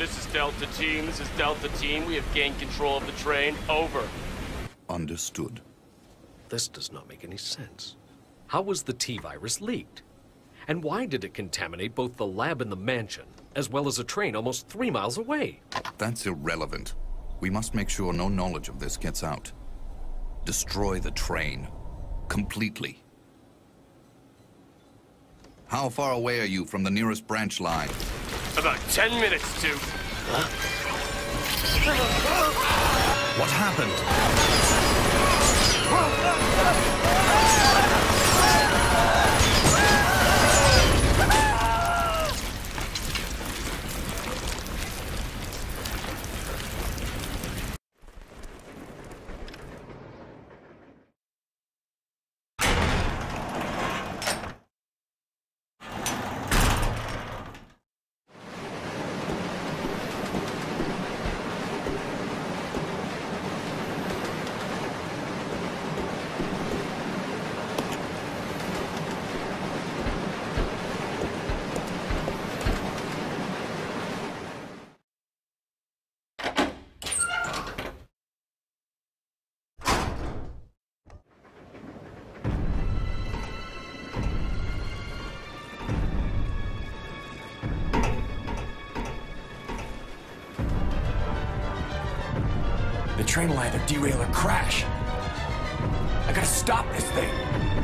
This is Delta Team. This is Delta Team. We have gained control of the train. Over. Understood. This does not make any sense. How was the T-virus leaked? And why did it contaminate both the lab and the mansion, as well as a train almost three miles away? That's irrelevant. We must make sure no knowledge of this gets out. Destroy the train. Completely. How far away are you from the nearest branch line? About ten minutes to... What happened? Train will either derail or crash. I gotta stop this thing.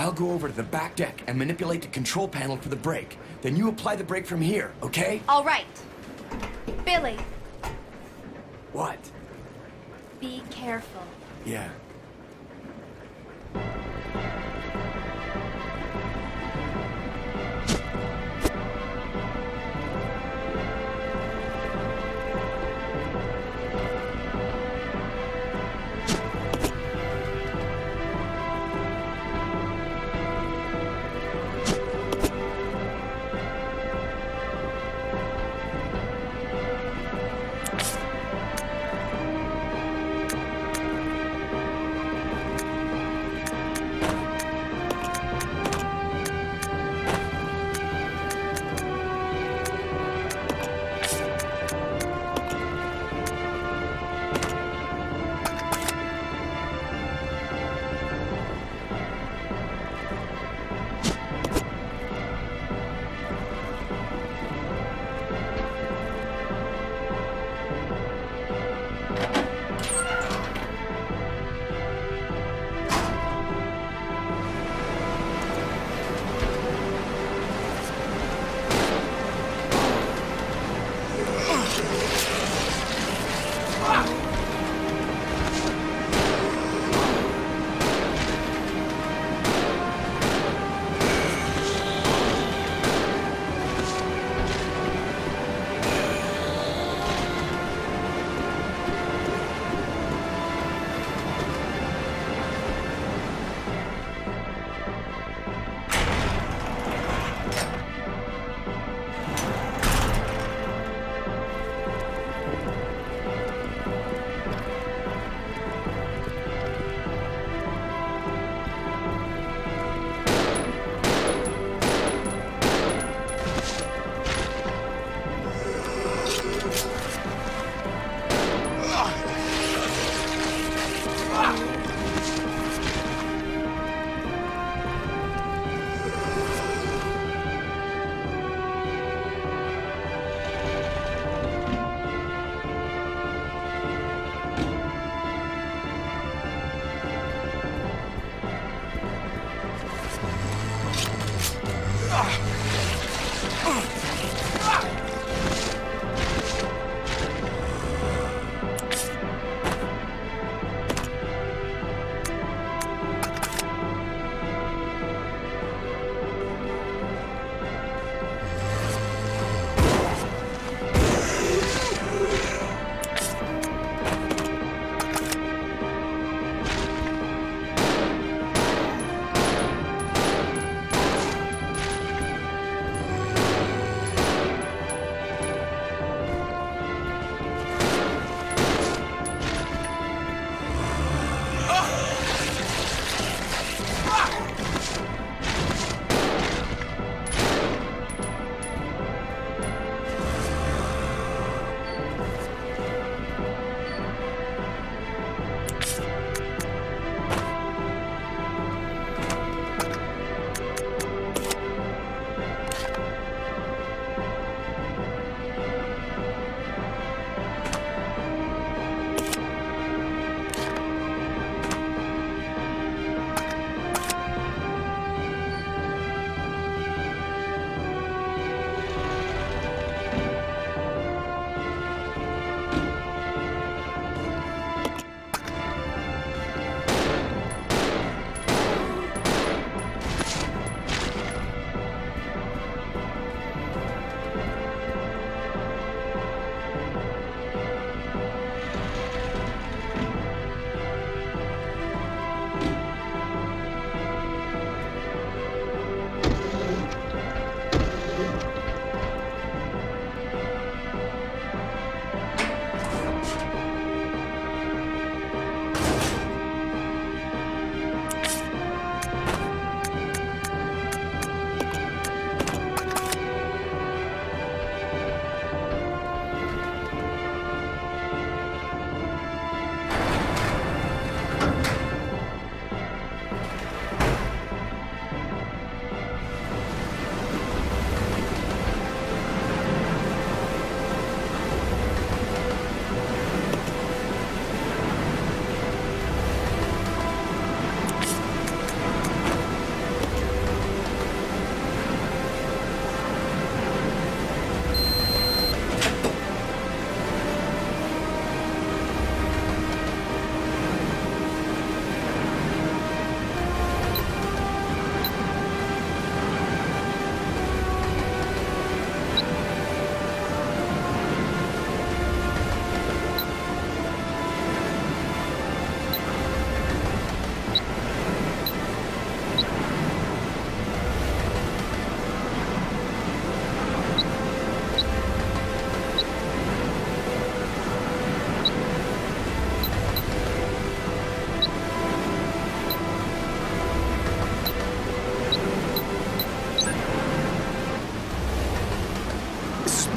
I'll go over to the back deck and manipulate the control panel for the brake. Then you apply the brake from here, okay? All right. Billy, What? be careful. Yeah.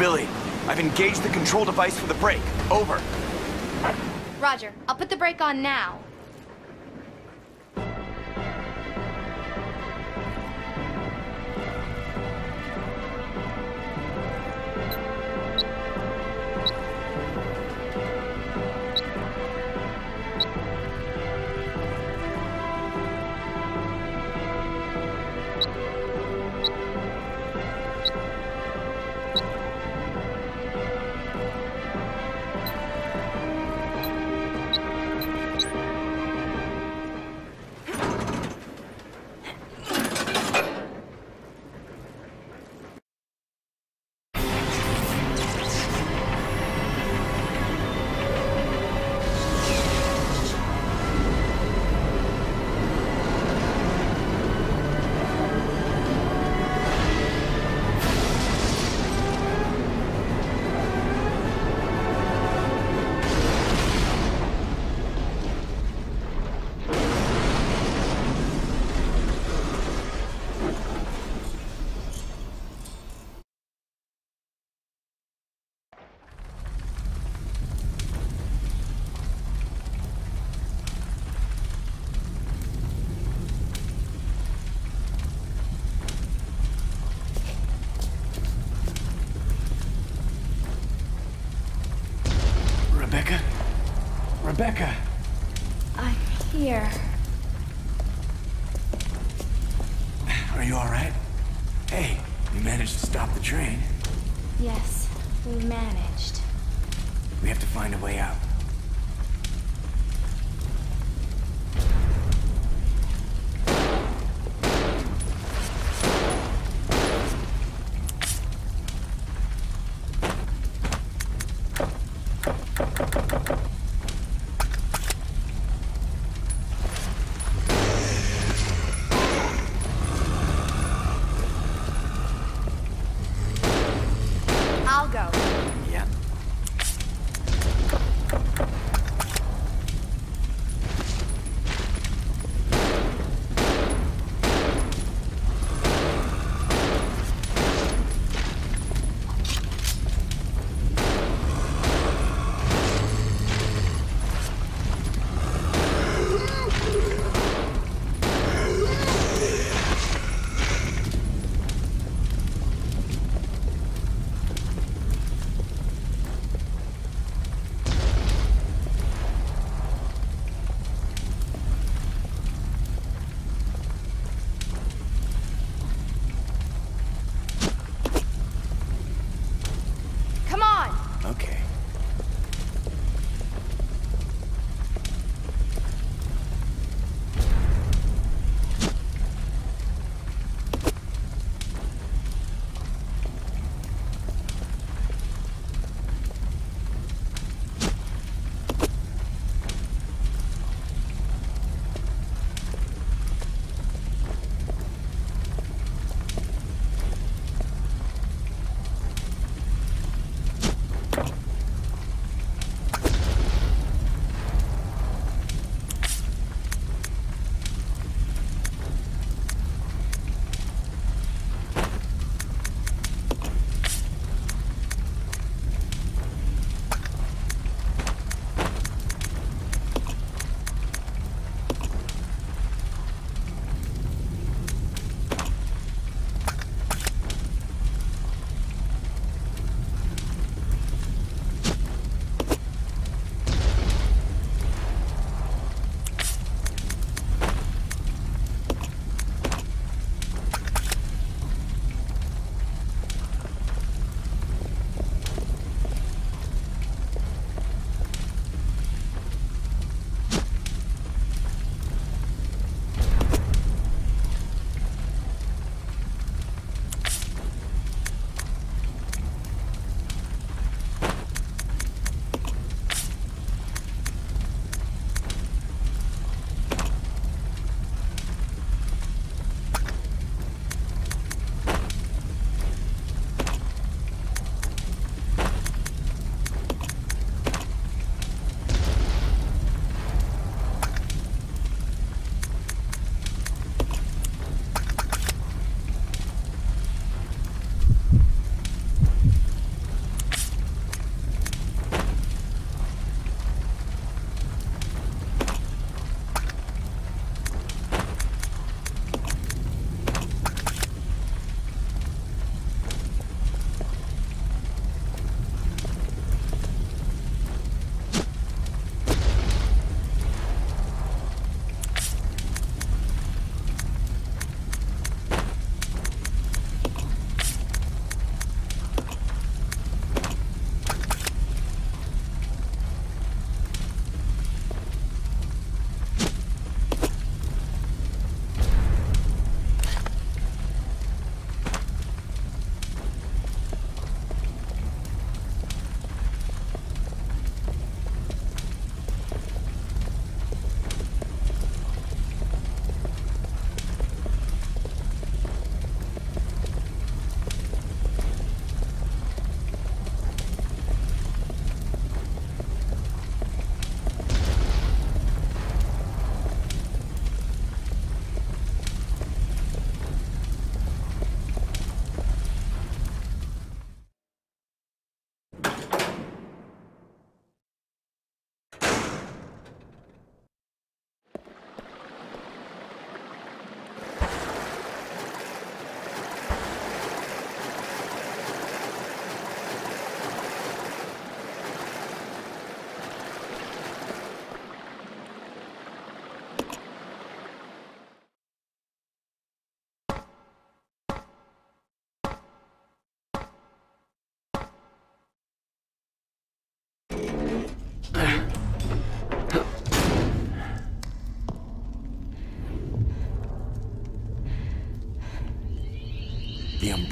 Billy. I've engaged the control device for the brake. Over. Roger, I'll put the brake on now. Rebecca! I'm here. Are you alright? Hey, you managed to stop the train. Yes, we managed. We have to find a way out.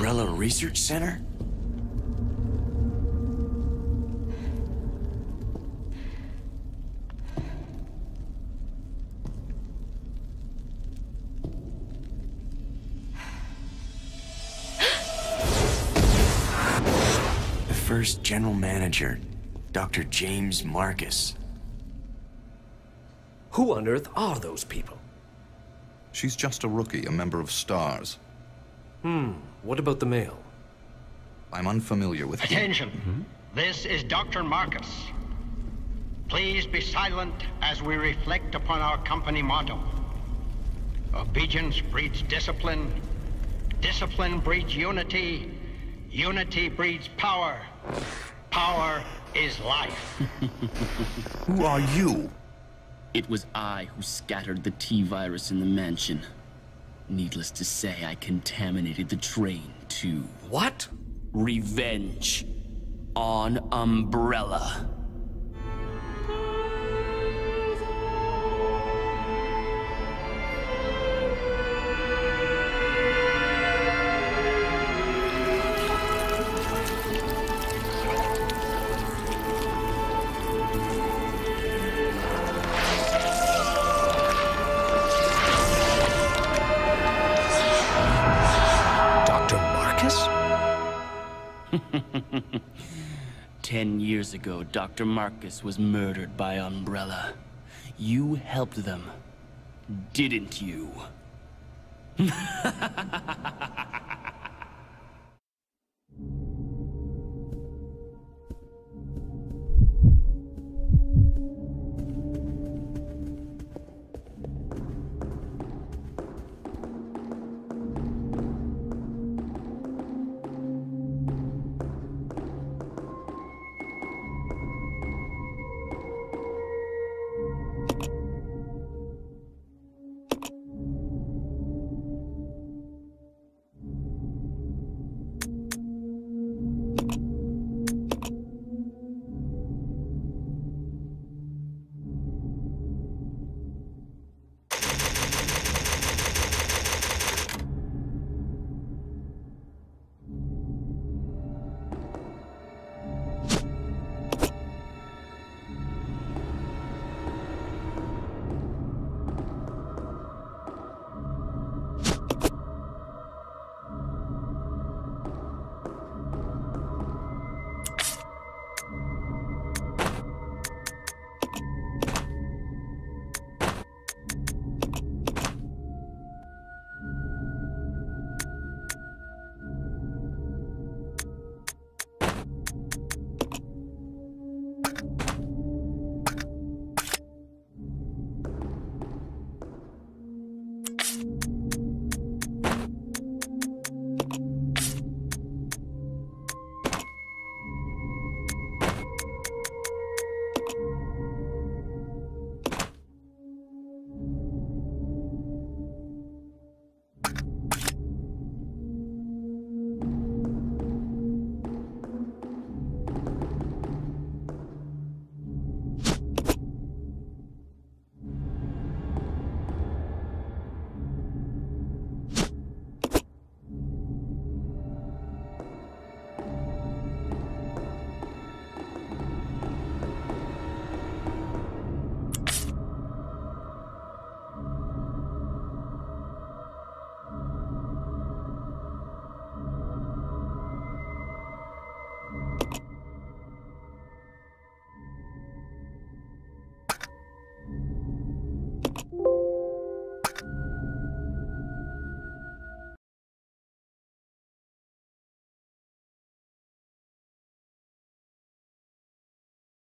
Umbrella Research Center? The first general manager, Dr. James Marcus. Who on earth are those people? She's just a rookie, a member of STARS. Hmm. What about the male? I'm unfamiliar with him. Attention. Mm-hmm. This is Dr. Marcus. Please be silent as we reflect upon our company motto. Obedience breeds discipline. Discipline breeds unity. Unity breeds power. Power is life. Who are you? It was I who scattered the T-virus in the mansion. Needless to say, I contaminated the train, too. What? Revenge. On Umbrella. Ten years ago, Dr. Marcus was murdered by Umbrella. You helped them, didn't you?